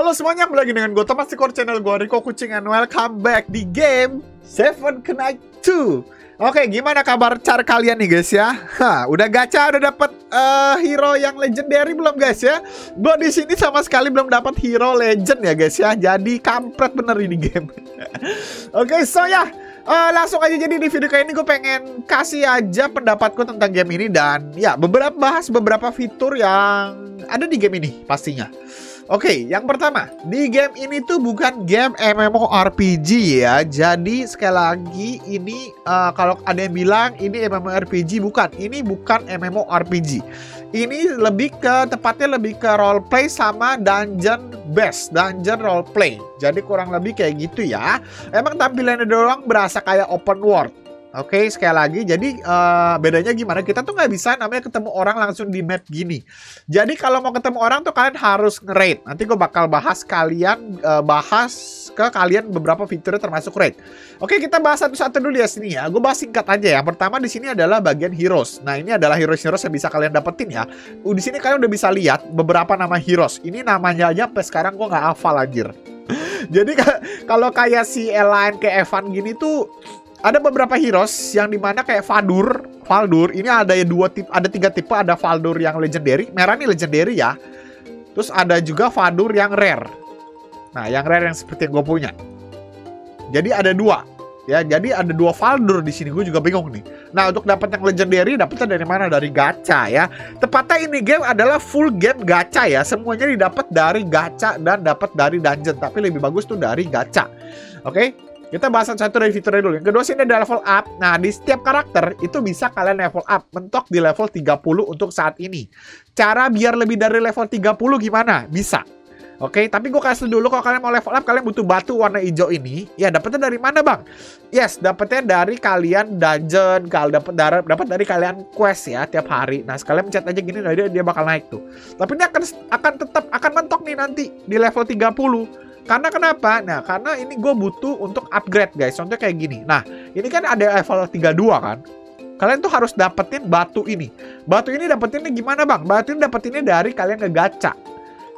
Halo semuanya, kembali lagi dengan gue Thomas di core channel gue Rico Kucing and welcome back di game Seven Knight 2 Oke, gimana kabar car kalian nih guys ya? Hah, udah gacha, udah dapet uh, hero yang legendary belum guys ya? Gue di sini sama sekali belum dapat hero legend ya guys ya. Jadi kampret bener ini game. Oke, so ya, uh, langsung aja jadi di video kali ini gue pengen kasih aja pendapatku tentang game ini dan ya beberapa bahas beberapa fitur yang ada di game ini pastinya. Oke, okay, yang pertama, di game ini tuh bukan game MMORPG ya. Jadi sekali lagi ini uh, kalau ada yang bilang ini MMORPG bukan, ini bukan MMORPG. Ini lebih ke tepatnya lebih ke role play sama dungeon base, dungeon role play. Jadi kurang lebih kayak gitu ya. Emang tampilannya doang berasa kayak open world. Oke, okay, sekali lagi, jadi uh, bedanya gimana? Kita tuh nggak bisa namanya ketemu orang langsung di map gini. Jadi kalau mau ketemu orang tuh kalian harus nge-raid. Nanti gue bakal bahas kalian, uh, bahas ke kalian beberapa fiturnya termasuk raid. Oke, okay, kita bahas satu-satu dulu ya sini ya. Gue bahas singkat aja ya. Pertama di sini adalah bagian heroes. Nah ini adalah heroes-heroes yang bisa kalian dapetin ya. Di sini kalian udah bisa lihat beberapa nama heroes. Ini namanya aja sampai sekarang gue nggak hafal anjir. Jadi kalau kayak si Elaine ke Evan gini tuh ada beberapa heroes yang di mana kayak Fadur, Faldur. Ini ada ya dua tipe, ada tiga tipe. Ada Faldur yang legendary, merah ini legendary ya. Terus ada juga Fadur yang rare. Nah, yang rare yang seperti yang gue punya. Jadi ada dua. Ya, jadi ada dua Faldur di sini. Gue juga bingung nih. Nah, untuk dapat yang legendary dapatnya dari mana? Dari gacha ya. Tepatnya ini game adalah full game gacha ya. Semuanya didapat dari gacha dan dapat dari dungeon. Tapi lebih bagus tuh dari gacha. Oke? Kita bahas satu dari fiturnya dulu. Yang kedua sini ada level up. Nah, di setiap karakter itu bisa kalian level up. Mentok di level 30 untuk saat ini. Cara biar lebih dari level 30 gimana? Bisa. Oke, okay, tapi gue kasih dulu kalau kalian mau level up, kalian butuh batu warna hijau ini. Ya, dapetnya dari mana, Bang? Yes, dapetnya dari kalian dungeon, kalau dapat dari kalian quest ya tiap hari. Nah, sekalian mencet aja gini, dia, dia bakal naik tuh. Tapi ini akan akan tetap akan mentok nih nanti di level 30. Karena kenapa? Nah, karena ini gue butuh untuk upgrade guys. Contohnya kayak gini. Nah, ini kan ada level 32 kan. Kalian tuh harus dapetin batu ini. Batu ini dapetinnya gimana bang? Batu ini dapetinnya dari kalian ngegaca.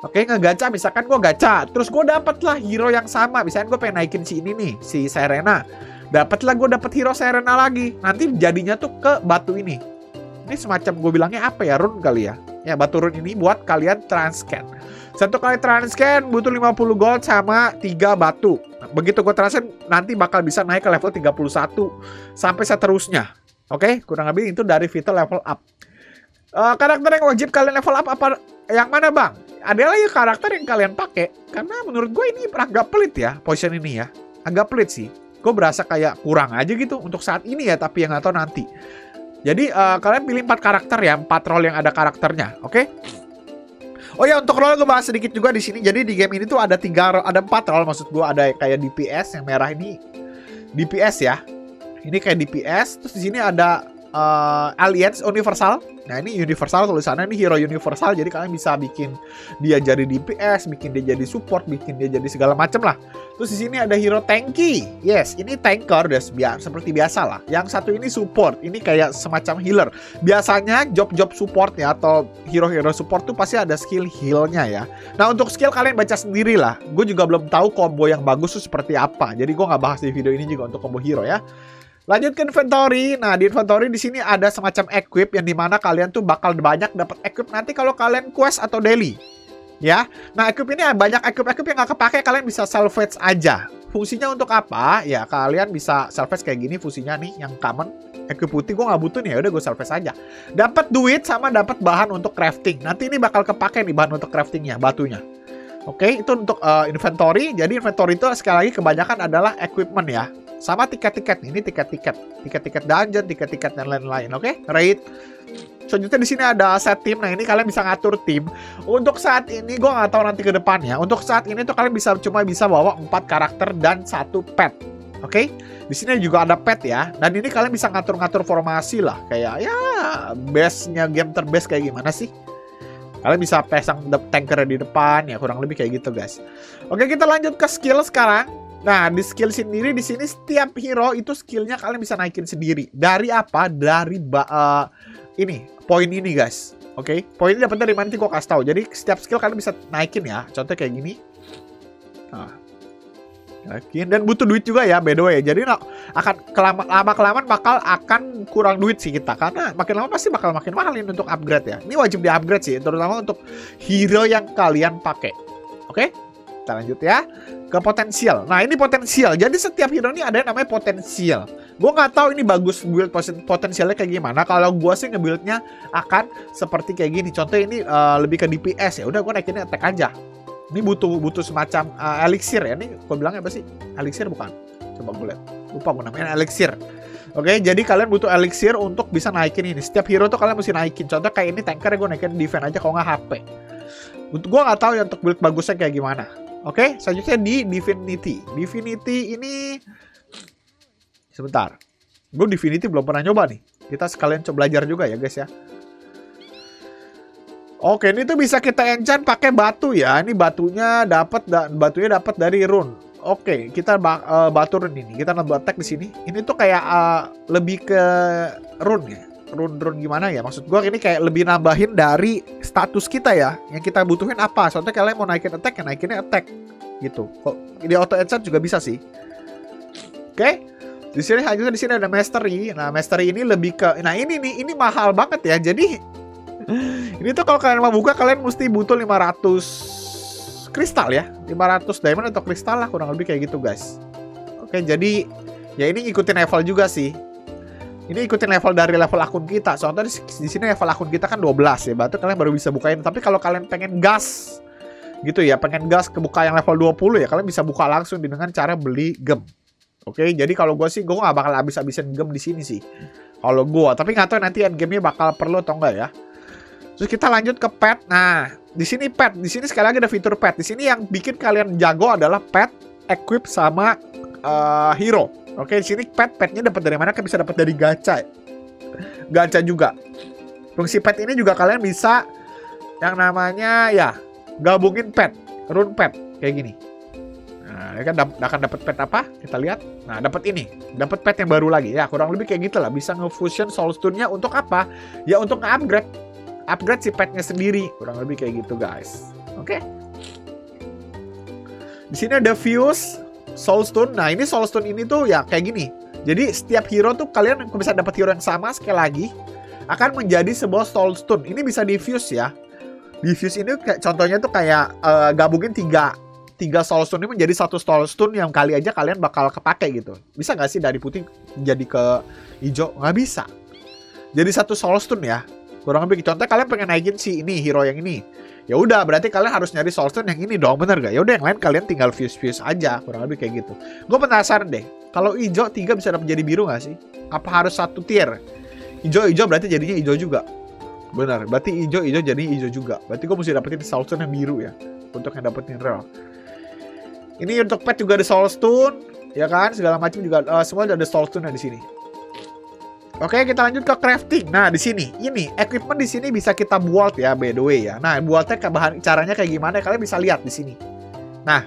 Oke, ngegaca misalkan gue gacha. Terus gue dapet lah hero yang sama. Misalkan gue pengen naikin si ini nih, si Serena. Dapatlah gue dapet hero Serena lagi. Nanti jadinya tuh ke batu ini. Ini semacam gue bilangnya apa ya? Run kali ya. Ya, batu run ini buat kalian transcan. Satu kali transcan butuh 50 gold sama 3 batu. Begitu gue transcan nanti bakal bisa naik ke level 31 sampai seterusnya. Oke, okay? kurang lebih itu dari fitur level up. Uh, karakter yang wajib kalian level up apa yang mana bang? Ada lagi karakter yang kalian pakai karena menurut gue ini agak pelit ya position ini ya, agak pelit sih. Gue berasa kayak kurang aja gitu untuk saat ini ya, tapi yang tahu nanti. Jadi uh, kalian pilih empat karakter ya, empat role yang ada karakternya, oke? Okay? Oh ya untuk role gue bahas sedikit juga di sini. Jadi di game ini tuh ada tiga, ada empat role maksud gue ada kayak DPS yang merah ini DPS ya. Ini kayak DPS. Terus di sini ada uh, Alliance Universal. Nah ini universal tulisannya ini hero universal jadi kalian bisa bikin dia jadi DPS, bikin dia jadi support, bikin dia jadi segala macam lah. Terus di sini ada hero tanky. Yes, ini tanker udah biasa seperti biasa lah. Yang satu ini support, ini kayak semacam healer. Biasanya job-job support ya atau hero-hero support tuh pasti ada skill healnya ya. Nah untuk skill kalian baca sendiri lah. Gue juga belum tahu combo yang bagus tuh seperti apa. Jadi gue nggak bahas di video ini juga untuk combo hero ya. Lanjut ke inventory. Nah, di inventory di sini ada semacam equip yang di mana kalian tuh bakal banyak dapat equip nanti kalau kalian quest atau daily. Ya. Nah, equip ini banyak equip-equip yang gak kepake kalian bisa salvage aja. Fungsinya untuk apa? Ya, kalian bisa salvage kayak gini fungsinya nih yang common. Equip putih gue nggak butuh nih, ya udah gue salvage aja. Dapat duit sama dapat bahan untuk crafting. Nanti ini bakal kepake nih bahan untuk craftingnya, batunya. Oke, okay, itu untuk uh, inventory. Jadi inventory itu sekali lagi kebanyakan adalah equipment ya. Sama tiket-tiket ini tiket-tiket, tiket-tiket dungeon, tiket-tiket dan lain-lain. Oke, okay? rate. Selanjutnya di sini ada set tim. Nah ini kalian bisa ngatur tim. Untuk saat ini gue nggak tahu nanti ke depannya. Untuk saat ini tuh kalian bisa cuma bisa bawa empat karakter dan satu pet. Oke, okay? di sini juga ada pet ya. Dan ini kalian bisa ngatur-ngatur formasi lah, kayak ya base-nya game terbest kayak gimana sih? Kalian bisa pasang tanker di depan ya, kurang lebih kayak gitu guys. Oke, kita lanjut ke skill sekarang. Nah, di skill sendiri di sini setiap hero itu skillnya kalian bisa naikin sendiri. Dari apa? Dari uh, ini, poin ini guys. Oke, okay? poin ini dapetnya dari mana nanti gue kasih tahu. Jadi setiap skill kalian bisa naikin ya. Contoh kayak gini. Nah, yakin dan butuh duit juga ya by the way jadi no, akan kelama, lama kelamaan bakal akan kurang duit sih kita karena makin lama pasti bakal makin mahal ini untuk upgrade ya ini wajib di upgrade sih terutama untuk hero yang kalian pakai oke kita lanjut ya ke potensial nah ini potensial jadi setiap hero ini ada yang namanya potensial gue nggak tahu ini bagus build potensialnya kayak gimana kalau gue sih ngebuildnya akan seperti kayak gini contoh ini uh, lebih ke DPS ya udah gue naikinnya attack aja ini butuh butuh semacam uh, elixir ya. Ini gue bilang apa sih? Elixir bukan? Coba gue lihat. Lupa gue namanya elixir. Oke, jadi kalian butuh elixir untuk bisa naikin ini. Setiap hero tuh kalian mesti naikin. Contoh kayak ini tanker gue naikin defense aja kalau nggak HP. Untuk gue nggak tahu ya untuk build bagusnya kayak gimana. Oke, selanjutnya di Divinity. Divinity ini sebentar. Gue Divinity belum pernah nyoba nih. Kita sekalian coba belajar juga ya guys ya. Oke, ini tuh bisa kita enchant pakai batu ya. Ini batunya dapat batunya dapat dari rune. Oke, kita ba uh, batu rune ini. Kita nambah attack di sini. Ini tuh kayak uh, lebih ke rune ya. Rune-rune gimana ya? Maksud gua ini kayak lebih nambahin dari status kita ya. Yang kita butuhin apa? Soalnya kalian mau naikin attack, ya naikinnya attack. Gitu. Kok di auto enchant juga bisa sih. Oke. Di sini hanya di sini ada mastery. Nah, mastery ini lebih ke Nah, ini nih, ini mahal banget ya. Jadi ini tuh kalau kalian mau buka kalian mesti butuh 500 kristal ya. 500 diamond atau kristal lah kurang lebih kayak gitu guys. Oke, jadi ya ini ikutin level juga sih. Ini ikutin level dari level akun kita. Soalnya di, sini level akun kita kan 12 ya. Berarti kalian baru bisa bukain. Tapi kalau kalian pengen gas gitu ya, pengen gas kebuka yang level 20 ya, kalian bisa buka langsung dengan cara beli gem. Oke, jadi kalau gue sih gue gak bakal habis-habisin gem di sini sih. Kalau gue, tapi nggak tahu nanti endgame-nya bakal perlu atau enggak ya. Terus kita lanjut ke pet. Nah, di sini pet, di sini sekali lagi ada fitur pet. Di sini yang bikin kalian jago adalah pet, equip sama uh, hero. Oke, di sini pet petnya dapat dari mana? Kan bisa dapat dari gacha. Gacha juga. Fungsi pet ini juga kalian bisa yang namanya ya gabungin pet, rune pet kayak gini. Nah, kan akan dapat pet apa? Kita lihat. Nah, dapat ini, dapat pet yang baru lagi. Ya, kurang lebih kayak gitu lah. Bisa nge-fusion soul stone-nya untuk apa? Ya untuk nge-upgrade upgrade si petnya sendiri kurang lebih kayak gitu guys oke okay? di sini ada fuse soulstone. Nah ini soulstone ini tuh ya kayak gini. Jadi setiap hero tuh kalian bisa dapat hero yang sama sekali lagi akan menjadi sebuah soulstone. Ini bisa diffuse ya. Diffuse ini kayak contohnya tuh kayak uh, gabungin tiga tiga soulstone ini menjadi satu soulstone yang kali aja kalian bakal kepake gitu. Bisa nggak sih dari putih jadi ke hijau? Nggak bisa. Jadi satu soulstone ya. Kurang lebih contohnya kalian pengen naikin si ini hero yang ini ya udah berarti kalian harus nyari soulstone yang ini dong bener gak ya udah yang lain kalian tinggal fuse fuse aja kurang lebih kayak gitu. Gue penasaran deh kalau hijau tiga bisa dapat jadi biru gak sih? Apa harus satu tier? Hijau hijau berarti jadinya hijau juga. Bener berarti hijau hijau jadi hijau juga. Berarti gue mesti dapetin soulstone yang biru ya untuk yang dapetin real. Ini untuk pet juga ada soulstone ya kan? Segala macam juga uh, semua ada soulstone di sini Oke, kita lanjut ke crafting. Nah, di sini ini equipment di sini bisa kita buat ya, by the way ya. Nah, buatnya ke bahan caranya kayak gimana? Kalian bisa lihat di sini. Nah,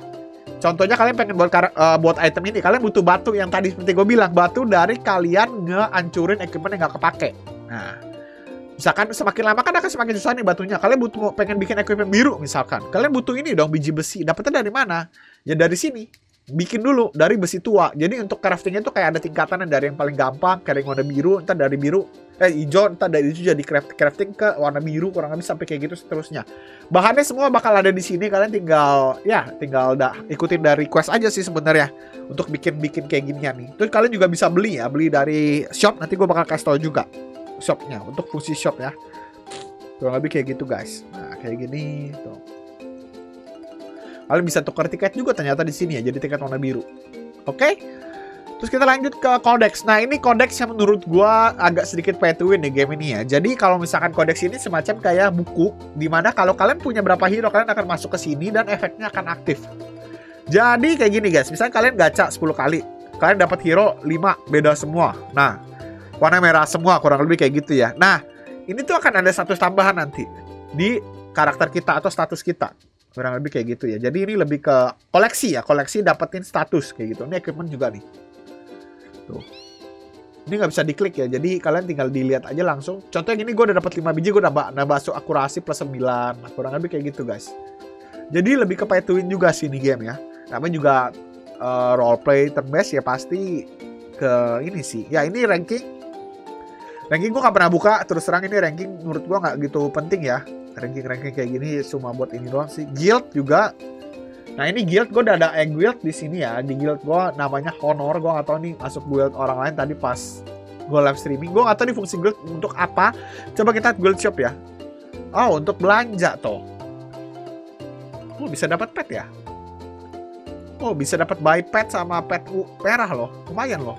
contohnya kalian pengen buat uh, buat item ini, kalian butuh batu yang tadi seperti gue bilang, batu dari kalian ngehancurin equipment yang nggak kepake. Nah, misalkan semakin lama kan akan semakin susah nih batunya. Kalian butuh pengen bikin equipment biru misalkan. Kalian butuh ini dong biji besi. Dapetnya dari mana? Ya dari sini bikin dulu dari besi tua. Jadi untuk craftingnya itu kayak ada tingkatan dari yang paling gampang, kayak yang warna biru, entar dari biru, eh hijau, entar dari itu jadi craft, crafting ke warna biru, kurang lebih sampai kayak gitu seterusnya. Bahannya semua bakal ada di sini, kalian tinggal ya tinggal dah ikutin dari quest aja sih sebenarnya untuk bikin-bikin kayak ginian nih. Terus kalian juga bisa beli ya, beli dari shop. Nanti gue bakal kasih tau juga shopnya untuk fungsi shop ya. Kurang lebih kayak gitu guys. Nah kayak gini tuh. Kalian bisa tukar tiket juga ternyata di sini ya, jadi tiket warna biru. Oke? Okay? Terus kita lanjut ke codex. Nah, ini codex yang menurut gua agak sedikit pay to win di game ini ya. Jadi kalau misalkan codex ini semacam kayak buku di mana kalau kalian punya berapa hero kalian akan masuk ke sini dan efeknya akan aktif. Jadi kayak gini guys, misalnya kalian gacha 10 kali, kalian dapat hero 5 beda semua. Nah, warna merah semua kurang lebih kayak gitu ya. Nah, ini tuh akan ada satu tambahan nanti di karakter kita atau status kita kurang lebih kayak gitu ya. Jadi ini lebih ke koleksi ya koleksi dapetin status kayak gitu. Ini equipment juga nih. Tuh. Ini nggak bisa diklik ya. Jadi kalian tinggal dilihat aja langsung. Contohnya gini gue udah dapat 5 biji gue nambah nambah akurasi plus 9 nah, kurang lebih kayak gitu guys. Jadi lebih ke pay juga sih ini game ya. Namanya juga uh, roleplay turn based ya pasti ke ini sih. Ya ini ranking. Ranking gue gak pernah buka terus terang ini ranking menurut gue nggak gitu penting ya ranking ranking kayak gini cuma buat ini doang sih. Guild juga. Nah ini guild gue udah ada egg guild di sini ya. Di guild gue namanya honor gue gak tau nih masuk guild orang lain tadi pas gue live streaming. Gue gak tau nih fungsi guild untuk apa. Coba kita guild shop ya. Oh untuk belanja toh. Oh bisa dapat pet ya? Oh, bisa dapat buy pet sama pet U merah loh. Lumayan loh.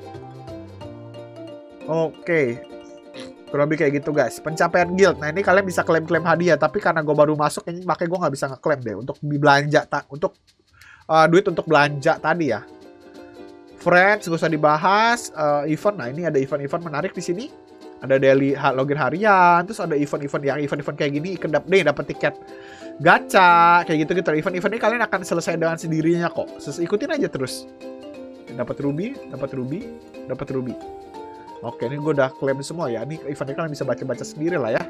Oke. Kurang lebih kayak gitu guys. Pencapaian guild. Nah ini kalian bisa klaim-klaim hadiah. Tapi karena gue baru masuk, ini makanya gue nggak bisa ngeklaim deh. Untuk belanja, tak untuk uh, duit untuk belanja tadi ya. Friends, gak usah dibahas. Uh, event, nah ini ada event-event menarik di sini. Ada daily login harian, terus ada event-event yang event-event kayak gini. Ikan dap nih dapat tiket gacha kayak gitu gitu event-event ini kalian akan selesai dengan sendirinya kok ikutin aja terus dapat ruby dapat ruby dapat ruby oke ini gue udah klaim semua ya ini eventnya kalian bisa baca-baca sendiri lah ya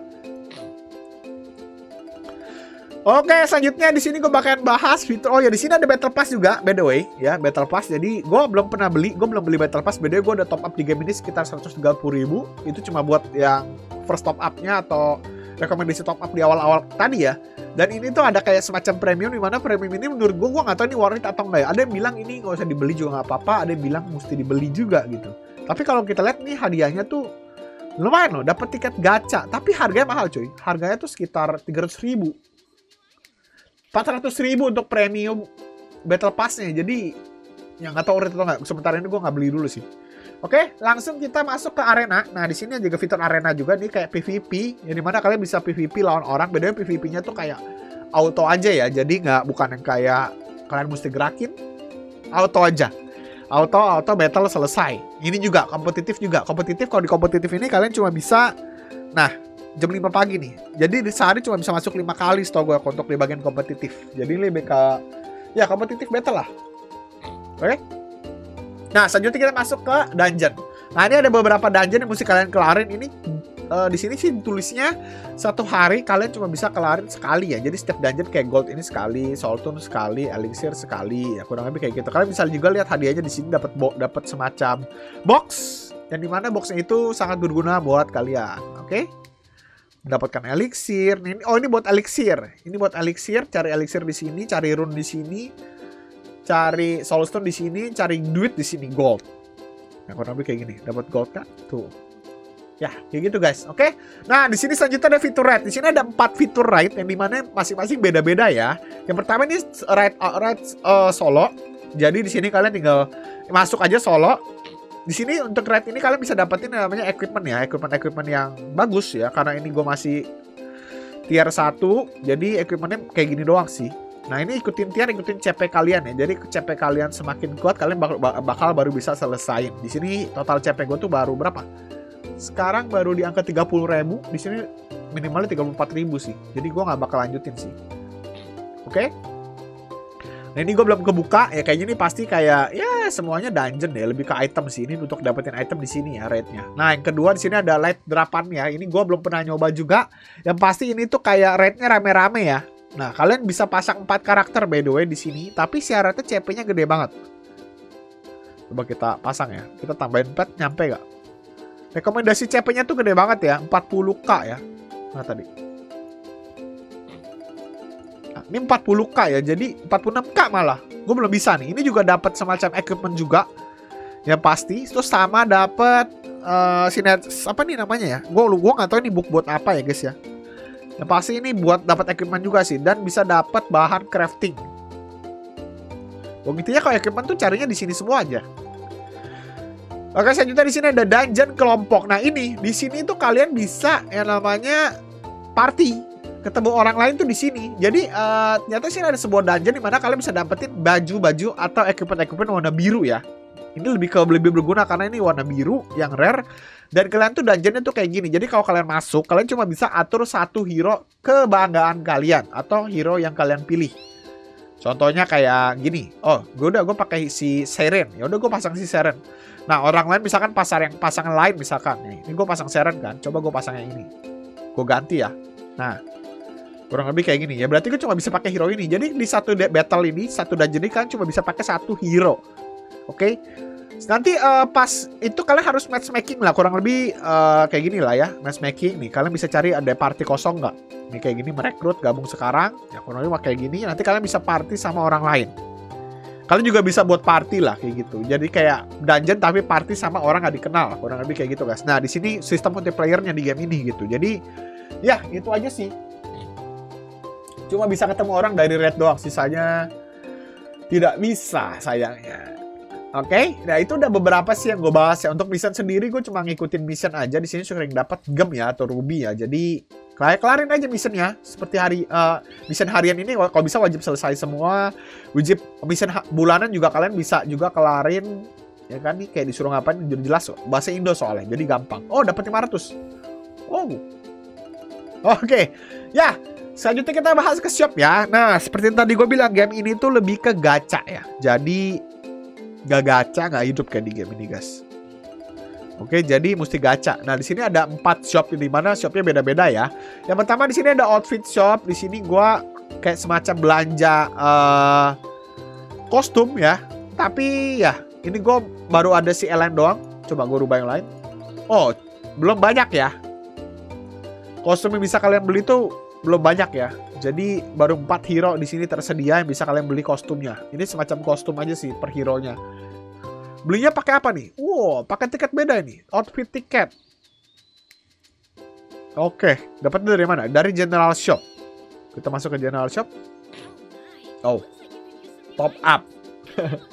Oke, selanjutnya di sini gue bakalan bahas fitur. Oh ya, di sini ada Battle Pass juga, by the way, ya Battle Pass. Jadi gue belum pernah beli, gue belum beli Battle Pass. By gue udah top up di game ini sekitar 130 ribu. Itu cuma buat yang first top upnya atau rekomendasi top up di awal-awal tadi ya. Dan ini tuh ada kayak semacam premium di mana premium ini menurut gue gue nggak tahu ini worth it atau enggak ya. Ada yang bilang ini nggak usah dibeli juga nggak apa-apa, ada yang bilang mesti dibeli juga gitu. Tapi kalau kita lihat nih hadiahnya tuh lumayan loh, dapat tiket gacha. Tapi harganya mahal cuy. Harganya tuh sekitar 300 ribu. 400 ribu untuk premium battle passnya. Jadi yang nggak tahu it atau nggak. Sementara ini gue nggak beli dulu sih. Oke, langsung kita masuk ke arena. Nah, di sini juga fitur arena juga nih kayak PVP, yang di mana kalian bisa PVP lawan orang. Bedanya PVP-nya tuh kayak auto aja ya, jadi nggak bukan yang kayak kalian mesti gerakin, auto aja. Auto auto battle selesai. Ini juga kompetitif juga. Kompetitif kalau di kompetitif ini kalian cuma bisa, nah jam 5 pagi nih. Jadi di sehari cuma bisa masuk lima kali setahu gue untuk di bagian kompetitif. Jadi lebih ke ya kompetitif battle lah. Oke? Okay? Nah, selanjutnya kita masuk ke dungeon. Nah, ini ada beberapa dungeon yang mesti kalian kelarin. Ini uh, di sini sih tulisnya satu hari kalian cuma bisa kelarin sekali ya. Jadi setiap dungeon kayak gold ini sekali, soulstone sekali, elixir sekali. Ya kurang lebih kayak gitu. Kalian bisa juga lihat hadiahnya di sini dapat dapat semacam box yang di mana boxnya itu sangat berguna buat kalian. Oke? Okay? mendapatkan elixir. Ini, oh ini buat elixir. Ini buat elixir. Cari elixir di sini, cari rune di sini cari soulstone di sini, cari duit di sini gold. Nah, kurang lebih kayak gini, dapat gold kan? Tuh. Ya, kayak gitu guys. Oke. Nah, di sini selanjutnya ada fitur raid. Di sini ada empat fitur raid yang di mana masing-masing beda-beda ya. Yang pertama ini raid uh, raid uh, solo. Jadi di sini kalian tinggal masuk aja solo. Di sini untuk raid ini kalian bisa dapetin namanya equipment ya, equipment-equipment yang bagus ya. Karena ini gue masih tier 1, jadi equipmentnya kayak gini doang sih. Nah ini ikutin tiar, ikutin CP kalian ya. Jadi CP kalian semakin kuat, kalian bakal, bakal baru bisa selesain. Di sini total CP gue tuh baru berapa? Sekarang baru di angka 30 ribu. Di sini minimalnya 34 ribu sih. Jadi gue nggak bakal lanjutin sih. Oke? Okay? Nah ini gue belum kebuka ya kayaknya ini pasti kayak ya semuanya dungeon ya lebih ke item sih ini untuk dapetin item di sini ya rate-nya. Nah yang kedua di sini ada light drapannya ini gue belum pernah nyoba juga. Yang pasti ini tuh kayak rate-nya rame-rame ya Nah, kalian bisa pasang 4 karakter by the way di sini, tapi syaratnya CP-nya gede banget. Coba kita pasang ya. Kita tambahin 4 nyampe gak? Rekomendasi CP-nya tuh gede banget ya, 40k ya. Nah, tadi. Nah, ini 40k ya, jadi 46k malah. Gue belum bisa nih. Ini juga dapat semacam equipment juga. Ya pasti. Terus sama dapat uh, sinet apa nih namanya ya? Gue gua nggak tahu ini book buat apa ya guys ya. Yang pasti ini buat dapat equipment juga sih dan bisa dapat bahan crafting. Oh intinya kalau equipment tuh carinya di sini semua aja. Oke selanjutnya di sini ada dungeon kelompok. Nah ini di sini tuh kalian bisa yang namanya party ketemu orang lain tuh di sini. Jadi uh, ternyata sih ada sebuah dungeon di mana kalian bisa dapetin baju-baju atau equipment-equipment warna biru ya. Ini lebih ke lebih berguna karena ini warna biru yang rare dan kalian tuh dungeonnya tuh kayak gini. Jadi kalau kalian masuk, kalian cuma bisa atur satu hero kebanggaan kalian atau hero yang kalian pilih. Contohnya kayak gini. Oh, gue udah gue pakai si Seren. Ya udah gue pasang si Seren. Nah, orang lain misalkan pasar yang pasangan lain misalkan nih. Ini gue pasang Seren kan. Coba gue pasang yang ini. Gue ganti ya. Nah, Kurang lebih kayak gini ya. Berarti gue cuma bisa pakai hero ini. Jadi di satu battle ini, satu dungeon ini kan cuma bisa pakai satu hero. Oke. Okay? Nanti uh, pas itu kalian harus matchmaking lah kurang lebih uh, kayak gini lah ya matchmaking nih kalian bisa cari ada party kosong nggak ini kayak gini merekrut gabung sekarang ya kurang lebih kayak gini nanti kalian bisa party sama orang lain kalian juga bisa buat party lah kayak gitu jadi kayak dungeon tapi party sama orang nggak dikenal kurang lebih kayak gitu guys nah di sini sistem multiplayernya di game ini gitu jadi ya itu aja sih cuma bisa ketemu orang dari red doang sisanya tidak bisa sayangnya Oke, okay? nah itu udah beberapa sih yang gue bahas ya. Untuk mission sendiri gue cuma ngikutin mission aja. Di sini sering dapat gem ya atau ruby ya. Jadi kayak kelarin aja missionnya. Seperti hari uh, mission harian ini kalau bisa wajib selesai semua. Wajib mission bulanan juga kalian bisa juga kelarin. Ya kan nih kayak disuruh ngapain jelas bahasa Indo soalnya. Jadi gampang. Oh dapat 500. Oh. Oke. Okay. Ya, Selanjutnya kita bahas ke shop ya. Nah, seperti yang tadi gue bilang, game ini tuh lebih ke gacha ya. Jadi Gak gacha nggak hidup kayak di game ini guys. Oke, jadi mesti gacha. Nah, di sini ada empat shop di mana shopnya beda-beda ya. Yang pertama di sini ada outfit shop. Di sini gua kayak semacam belanja uh, kostum ya. Tapi ya, ini gue baru ada si Ellen doang. Coba gue rubah yang lain. Oh, belum banyak ya. Kostum yang bisa kalian beli tuh belum banyak ya. Jadi baru 4 hero di sini tersedia yang bisa kalian beli kostumnya. Ini semacam kostum aja sih per hero-nya. Belinya pakai apa nih? Wow, pakai tiket beda ini. Outfit tiket. Oke, dapat dari mana? Dari General Shop. Kita masuk ke General Shop. Oh. Top up.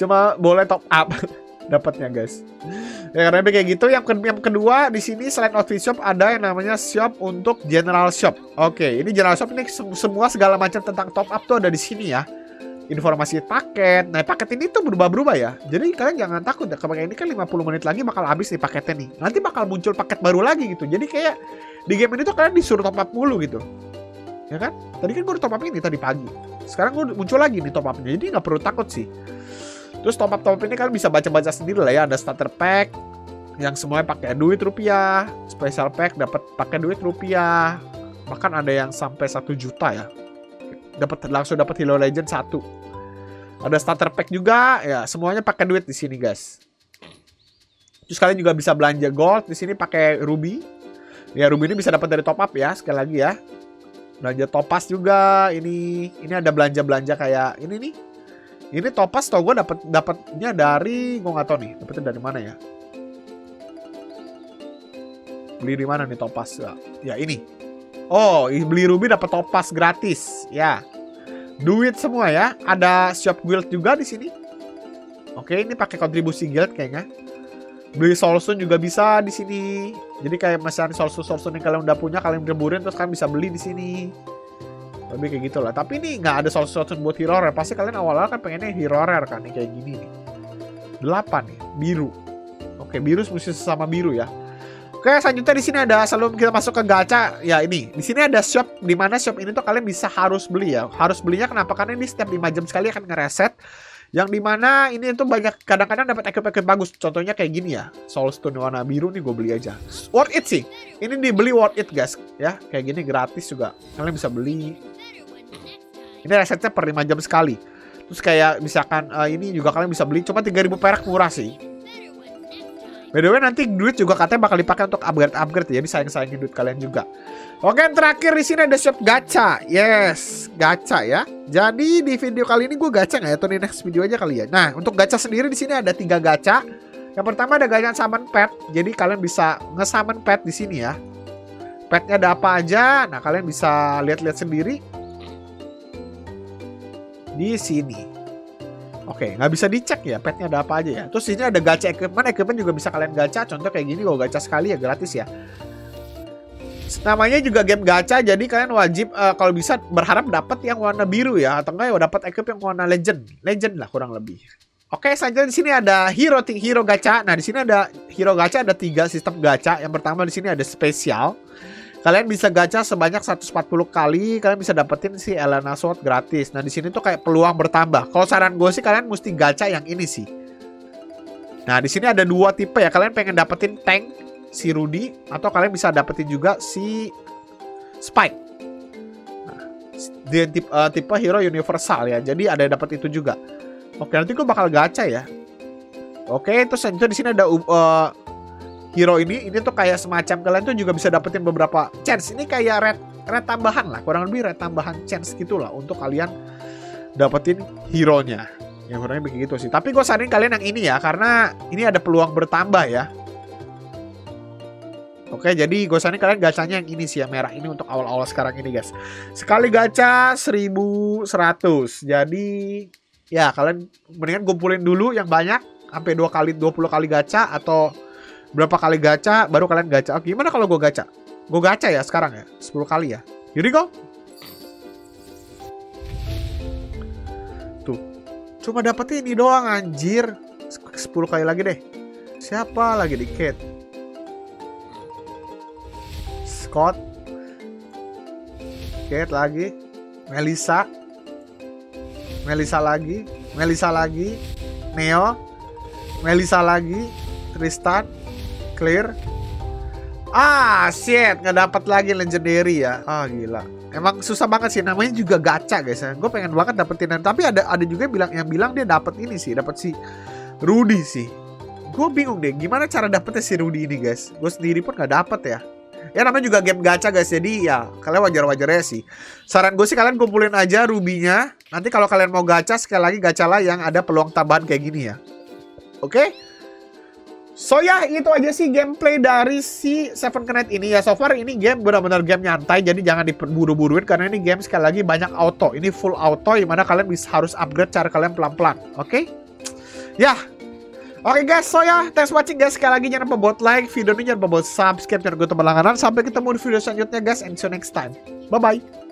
Cuma boleh top up dapatnya, guys. Ya karena kayak gitu. Yang, yang kedua di sini selain outfit shop ada yang namanya shop untuk general shop. Oke, ini general shop ini semua segala macam tentang top up tuh ada di sini ya. Informasi paket. Nah, paket ini tuh berubah-berubah ya. Jadi kalian jangan takut ya. Karena ini kan 50 menit lagi bakal habis nih paketnya nih. Nanti bakal muncul paket baru lagi gitu. Jadi kayak di game ini tuh kalian disuruh top up mulu gitu. Ya kan? Tadi kan gue udah top up ini tadi pagi. Sekarang gue muncul lagi nih top upnya. Jadi nggak perlu takut sih. Terus top up top up ini kan bisa baca-baca sendiri lah ya. Ada starter pack yang semuanya pakai duit rupiah, special pack dapat pakai duit rupiah. Bahkan ada yang sampai satu juta ya. Dapat langsung dapat Hero Legend satu. Ada starter pack juga ya, semuanya pakai duit di sini, guys. Terus kalian juga bisa belanja gold di sini pakai ruby. Ya ruby ini bisa dapat dari top up ya, sekali lagi ya. Belanja topas juga. Ini ini ada belanja-belanja kayak ini nih ini topas tau gue dapat dapatnya dari gue nggak tahu nih dapetnya dari mana ya. Beli di mana nih topas ya? Ya ini. Oh, beli ruby dapat topas gratis ya. Duit semua ya. Ada shop guild juga di sini. Oke, ini pakai kontribusi guild kayaknya. Beli soulstone juga bisa di sini. Jadi kayak misalnya soulstone yang kalian udah punya, kalian reburin terus kalian bisa beli di sini lebih kayak gitu lah tapi ini nggak ada sesuatu buat hero rare pasti kalian awal-awal kan pengennya hero rare kan kayak gini nih 8 nih biru oke biru mesti sama biru ya Oke, selanjutnya di sini ada sebelum kita masuk ke gacha, ya ini. Di sini ada shop di mana shop ini tuh kalian bisa harus beli ya. Harus belinya kenapa? Karena ini setiap 5 jam sekali akan ngereset. Yang di mana ini tuh banyak kadang-kadang dapat equip-equip bagus. Contohnya kayak gini ya. Soulstone warna biru nih gue beli aja. Worth it sih. Ini dibeli worth it guys. Ya, kayak gini gratis juga. Kalian bisa beli. Ini resetnya per 5 jam sekali. Terus kayak misalkan uh, ini juga kalian bisa beli cuma 3000 perak murah sih. By the way nanti duit juga katanya bakal dipakai untuk upgrade-upgrade ya. Jadi sayang-sayangin duit kalian juga. Oke, yang terakhir di sini ada shop gacha. Yes, gacha ya. Jadi di video kali ini gue gacha nggak ya? Atau next video aja kali ya. Nah, untuk gacha sendiri di sini ada tiga gacha. Yang pertama ada gacha summon pet. Jadi kalian bisa nge-summon pet di sini ya. Petnya ada apa aja? Nah, kalian bisa lihat-lihat sendiri di sini. Oke, nggak bisa dicek ya petnya ada apa aja ya. Terus sini ada gacha equipment, equipment juga bisa kalian gacha. Contoh kayak gini, kalau gacha sekali ya gratis ya. Namanya juga game gacha, jadi kalian wajib uh, kalau bisa berharap dapat yang warna biru ya, atau enggak ya dapat equip yang warna legend, legend lah kurang lebih. Oke, saja di sini ada hero hero gacha. Nah, di sini ada hero gacha ada tiga sistem gacha. Yang pertama di sini ada spesial. Kalian bisa gacha sebanyak 140 kali, kalian bisa dapetin si Elena Sword gratis. Nah, di sini tuh kayak peluang bertambah. Kalau saran gue sih kalian mesti gacha yang ini sih. Nah, di sini ada dua tipe ya. Kalian pengen dapetin tank si Rudy atau kalian bisa dapetin juga si Spike. dia tipe, uh, tipe hero universal ya. Jadi ada dapat itu juga. Oke, nanti gue bakal gacha ya. Oke, terus itu di sini ada uh, hero ini. Ini tuh kayak semacam kalian tuh juga bisa dapetin beberapa chance. Ini kayak red red tambahan lah, kurang lebih red tambahan chance gitulah untuk kalian dapetin hero-nya. Yang kurangnya begitu sih. Tapi gue saranin kalian yang ini ya, karena ini ada peluang bertambah ya. Oke, jadi gue saranin kalian gacanya yang ini sih ya, merah ini untuk awal-awal sekarang ini guys. Sekali gacha 1100. Jadi ya kalian mendingan kumpulin dulu yang banyak sampai dua kali 20 kali gacha atau berapa kali gacha baru kalian gacha. Oke, gimana kalau gue gacha? Gue gacha ya sekarang ya, 10 kali ya. Yuri go. Tuh. Cuma dapet ini doang anjir. 10 kali lagi deh. Siapa lagi di Kate? Scott. Kate lagi. Melissa. Melissa lagi. Melissa lagi. Neo. Melissa lagi. Tristan. Clear. Ah, shit, nggak dapat lagi legendary ya. Ah, gila. Emang susah banget sih namanya juga gacha guys ya. Gue pengen banget dapetin tapi ada ada juga yang bilang yang bilang dia dapat ini sih, dapat si Rudy sih. Gue bingung deh gimana cara dapetnya si Rudy ini guys. Gue sendiri pun nggak dapet ya. Ya namanya juga game gacha guys. Jadi ya kalian wajar-wajar ya sih. Saran gue sih kalian kumpulin aja rubinya. Nanti kalau kalian mau gacha sekali lagi gacha lah yang ada peluang tambahan kayak gini ya. Oke? Okay? So ya itu aja sih gameplay dari si Seven Knight ini ya so far ini game benar-benar game nyantai jadi jangan diburu-buruin karena ini game sekali lagi banyak auto ini full auto di mana kalian bisa harus upgrade cara kalian pelan-pelan oke okay? ya Oke okay guys, so ya, thanks watching guys. Sekali lagi jangan lupa buat like video ini, jangan lupa buat subscribe channel gue langganan. Sampai ketemu di video selanjutnya guys, and see you next time. Bye-bye.